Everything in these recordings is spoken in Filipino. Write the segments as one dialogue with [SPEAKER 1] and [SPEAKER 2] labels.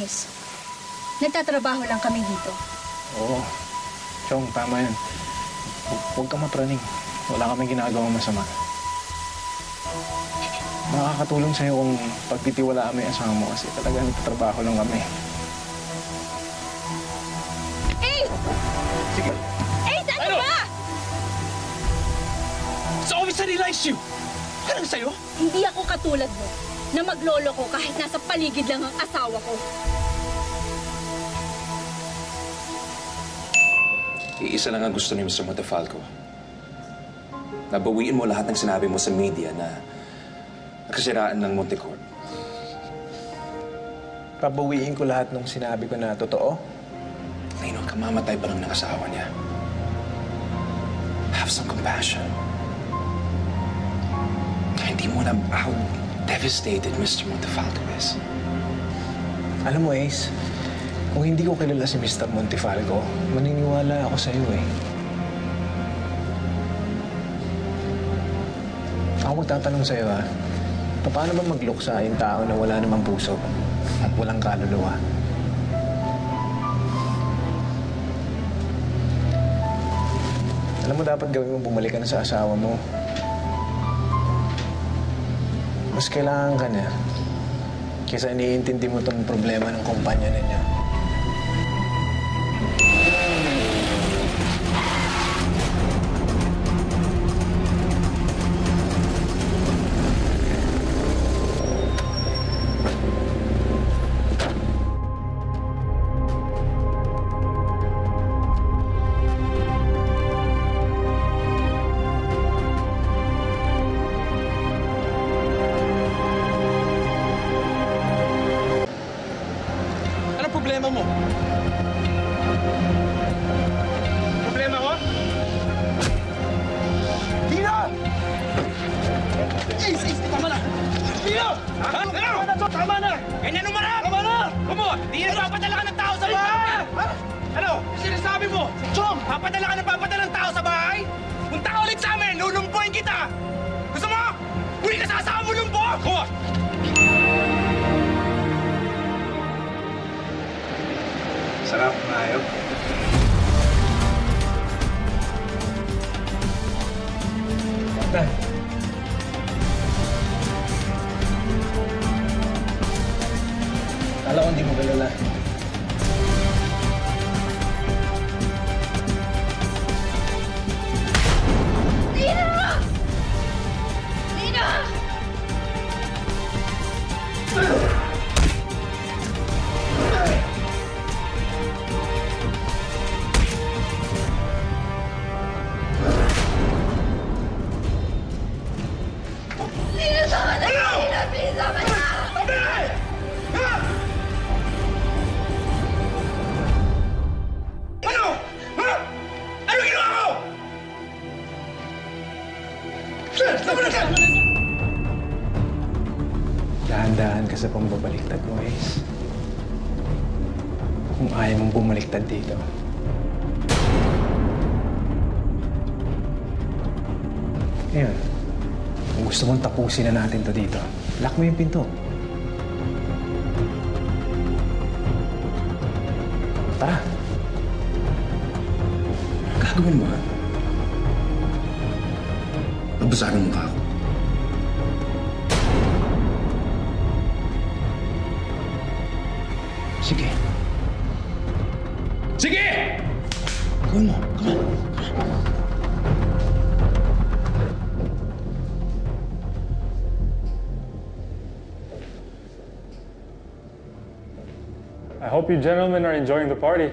[SPEAKER 1] Ace, nagtatrabaho lang kami dito.
[SPEAKER 2] Oo. Chong, tama yan. Hu- Huwag ka mapraning. Wala kami ginagawang masama. Makakatulong sa'yo kung pagtitiwalaan mo yung asawa mo kasi talaga nagtatrabaho lang kami.
[SPEAKER 1] Ace!
[SPEAKER 2] Sige.
[SPEAKER 1] Ace, ano,
[SPEAKER 3] Ano?
[SPEAKER 1] ba?
[SPEAKER 3] So obviously he likes you. Ano sa'yo?
[SPEAKER 1] Hindi ako katulad mo na maglolo ko kahit nasa paligid lang ang asawa ko.
[SPEAKER 4] Iisa lang ang gusto ni Mr. Montefalco. Nabawiin mo lahat ng sinabi mo sa media na nakasiraan ng Montecorp.
[SPEAKER 2] Pabawiin ko lahat ng sinabi ko na totoo.
[SPEAKER 4] Lino, kamamatay pa lang ng asawa niya. Have some compassion. Hindi mo na how devastated Mr. Montefalco is.
[SPEAKER 2] Alam mo, Ace, kung hindi ko kilala si Mr. Montifalco, maniniwala ako sa iyo eh. Ako magtatanong sa iyo ha, paano ba magluksa yung tao na wala namang puso at walang kaluluwa? Alam mo, dapat gawin mo bumalik ka sa asawa mo. Mas kailangan ka niya. Kesa iniintindi mo tong problema ng kumpanya ninyo.
[SPEAKER 3] Problema mo? Problema mo? Dino! Ace, Ace, tama na! Dino! Ha? Tama na, tama na! Ganyan umarap! Tama na! Kumo, di na papadala ka ng tao sa bahay! Ha? Ano? Sinasabi mo? Chong! Papadala ka ng papadala ng tao sa bahay? Punta ulit sa amin, lulumpuin kita! Gusto mo? Uwi ka sa asawa mo lumpo! Kumo!
[SPEAKER 2] Na. Kala ko hindi mo kilala. Dahan-dahan ka sa pambabaliktad mo, Ace. Kung ayaw mong bumaliktad dito. Ngayon, kung gusto mong tapusin na natin to dito, lock mo yung pinto. Tara.
[SPEAKER 4] Gagawin mo, ha? Magbasagan mo ka ako.
[SPEAKER 2] Sige.
[SPEAKER 3] Sige!
[SPEAKER 4] Gawin mo. Come on.
[SPEAKER 5] I hope you gentlemen are enjoying the party.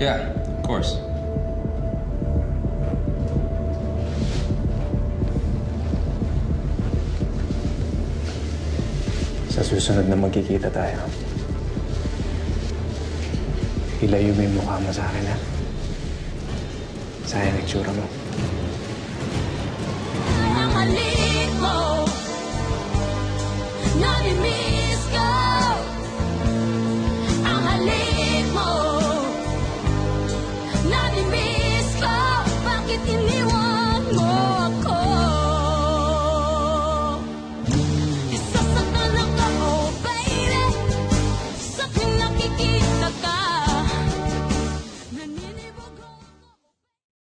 [SPEAKER 4] Yeah, of course.
[SPEAKER 2] Sa susunod na magkikita tayo, ilayo mo yung mukha mo sa akin, ha? Sayang itsura mo.
[SPEAKER 1] Nakakalit! not in me.